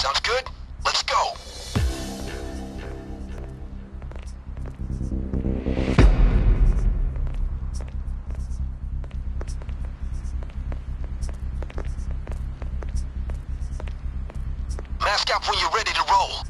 Sounds good? Let's go! Mask up when you're ready to roll.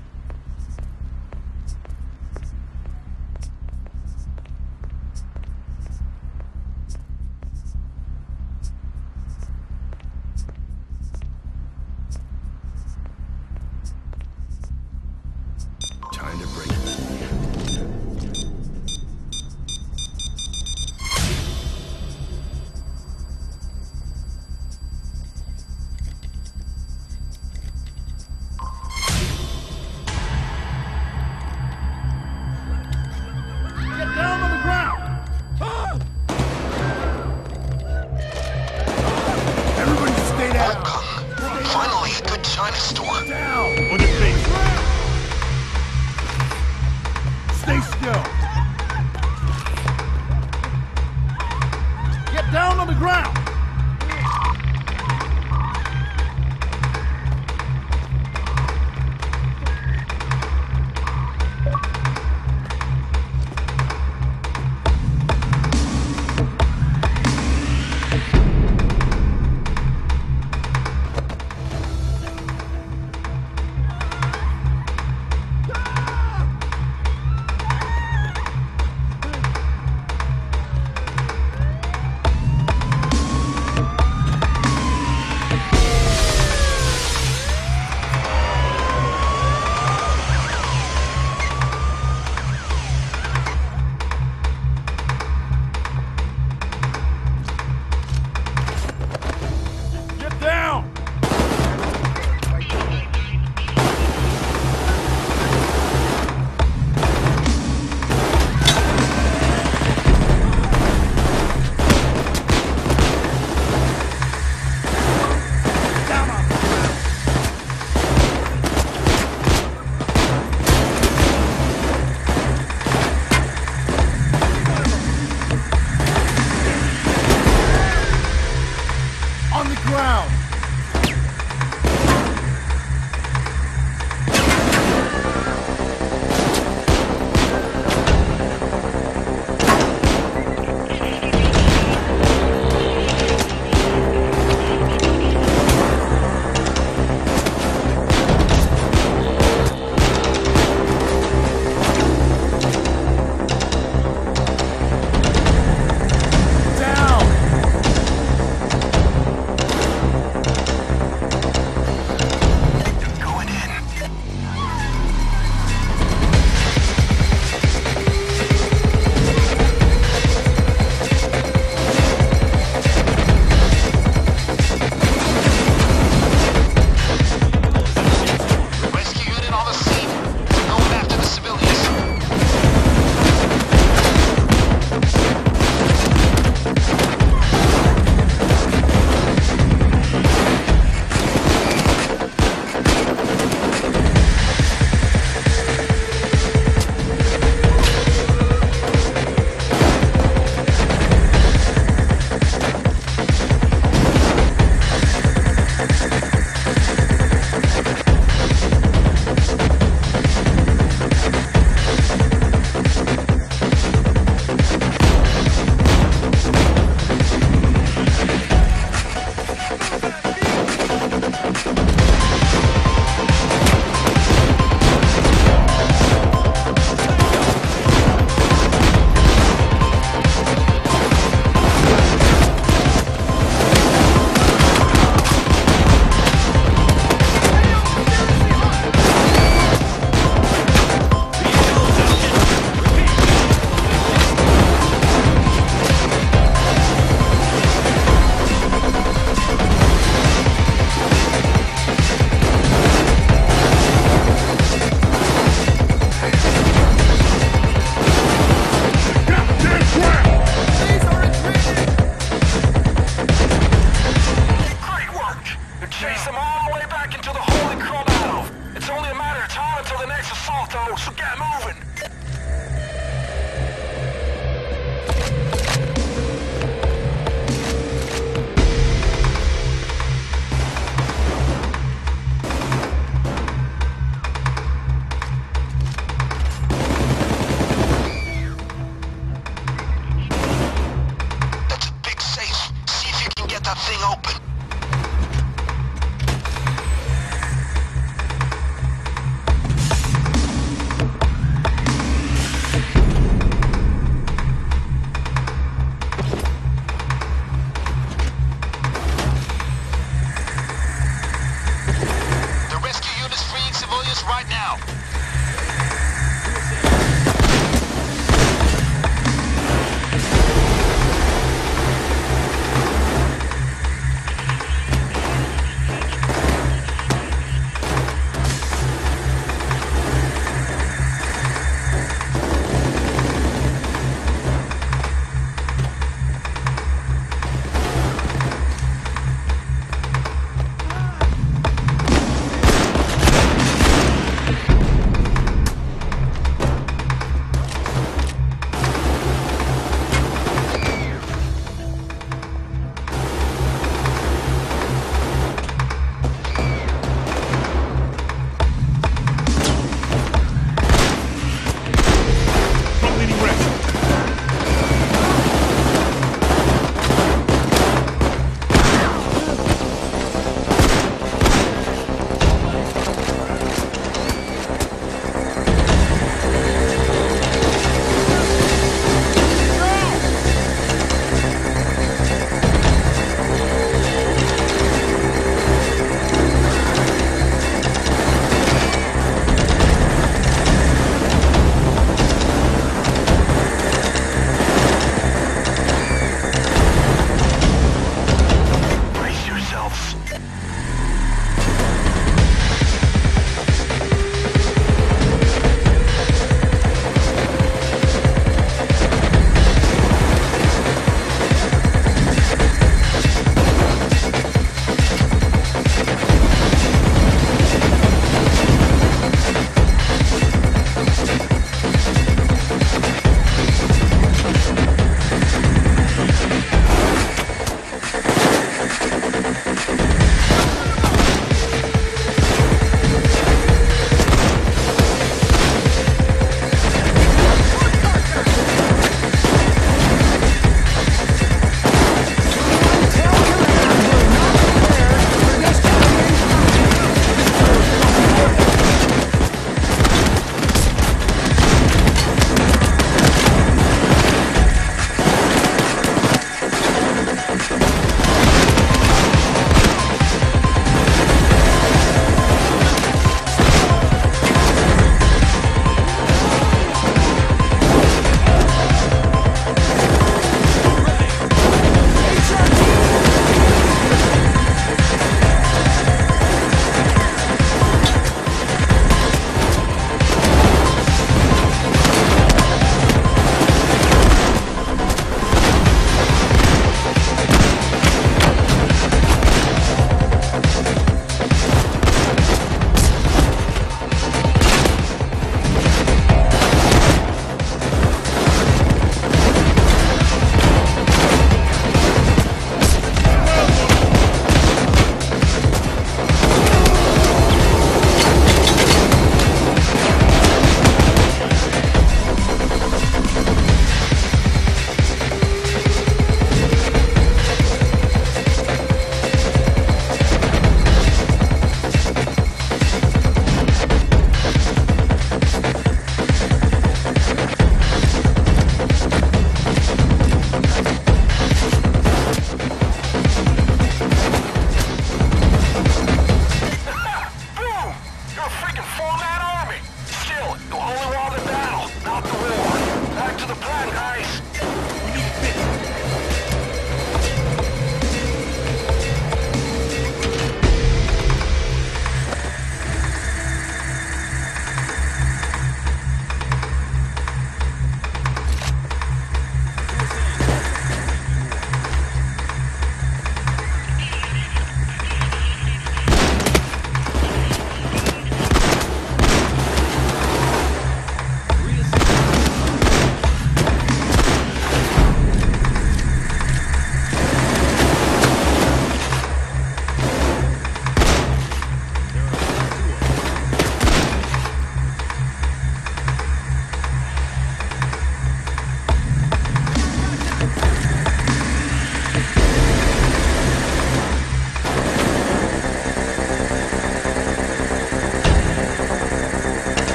the ground. open.